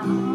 Tamam.